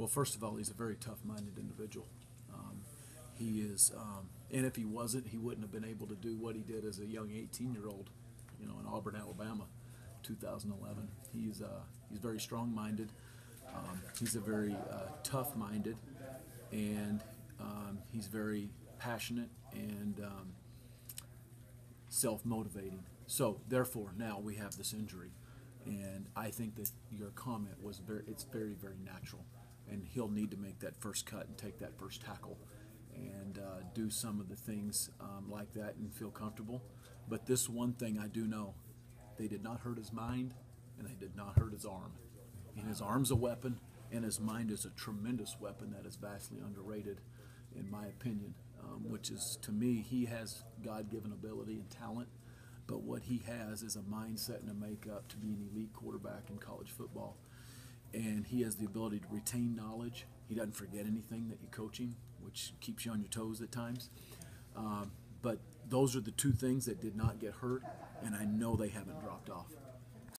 Well, first of all, he's a very tough-minded individual. Um, he is, um, and if he wasn't, he wouldn't have been able to do what he did as a young 18-year-old, you know, in Auburn, Alabama, 2011. He's uh, he's very strong-minded. Um, he's a very uh, tough-minded, and um, he's very passionate and um, self-motivating. So therefore, now we have this injury, and I think that your comment was very, it's very, very natural, and he'll need to make that first cut and take that first tackle, and uh, do some of the things um, like that and feel comfortable. But this one thing I do know, they did not hurt his mind, and they did not hurt his arm. And his arm's a weapon, and his mind is a tremendous weapon that is vastly underrated, in my opinion. Um, which is to me, he has God-given ability and talent, but what he has is a mindset and a makeup to be an elite quarterback in college football. And he has the ability to retain knowledge. He doesn't forget anything that you coach him, which keeps you on your toes at times. Um, but those are the two things that did not get hurt, and I know they haven't dropped off.